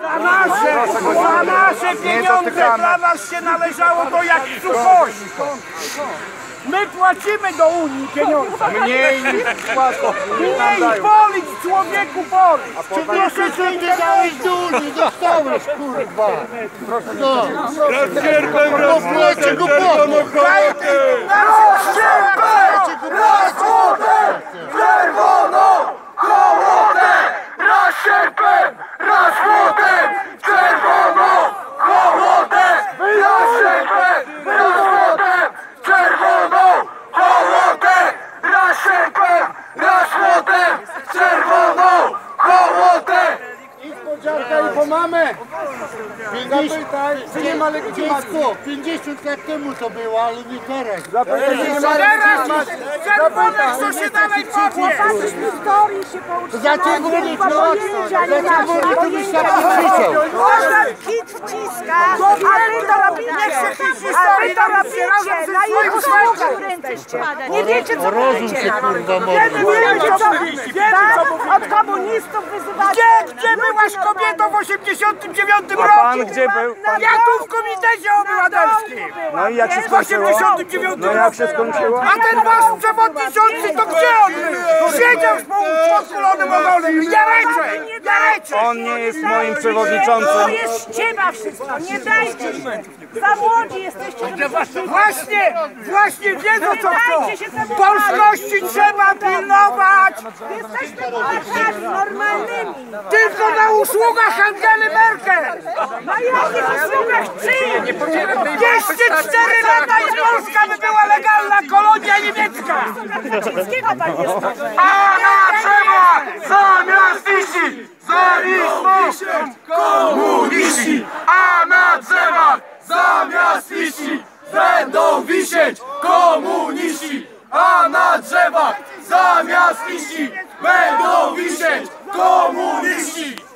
Za nasze, za nasze pieniądze dla nas się należało to jak suchość. My płacimy do Unii pieniądze. Mniej niż płacą. Mniej polić człowieku polić. Czy proszę cię Ty dałeś do Unii, dostałeś, kurwa. No, Cierpem Popłacie go pomógł. Czerwoną Rasputin! Mamę. 50, czy nie ma dziecko, 50 lat temu to było, ale nie teraz. Teraz czerwonych co się dalej powie. historii się pouczyła. Dlaczego nie nie ma było? pojęcia, nie Dlaczego nie tu pojęcia. wystarczy krzyczał? Można kit wciska, a wy to robicie, a wy to robicie, na ich usługach jesteście. Nie wiecie co Rozum mówicie. się kurwa Nie mordo. wiecie co mówicie. Od komunistów wyzywacie. Gdzie, gdzie byłaś kobietą w 89 roku? Pan gdzie był? Ja tu w komitecie obywatelskim. No i jak się W skończyło? 89 No jak się skończyło? A ten wasz przewodniczący to gdzie on był? Siedział z podkulonym ogonem. Ja ręczę. On nie jest moim To przewodniczącym. jest ściema wszystko, nie dajcie się. Za młodzi jesteście, żeby Właśnie, właśnie wiedzą co dajcie chcą. Polskości trzeba pilnować. Jesteśmy Polakami normalnymi. Tylko na usługach Angeli Merkel. Na jakich usługach czyim? 204 lata i Polska by była legalna kolonia niemiecka. Kaczyńskiego pan jest. Zamiast wisi, zamiast komuniści! A na drzewach zamiast wisi, będą wisieć komuniści! A na drzewach zamiast wisi, będą wisieć komuniści!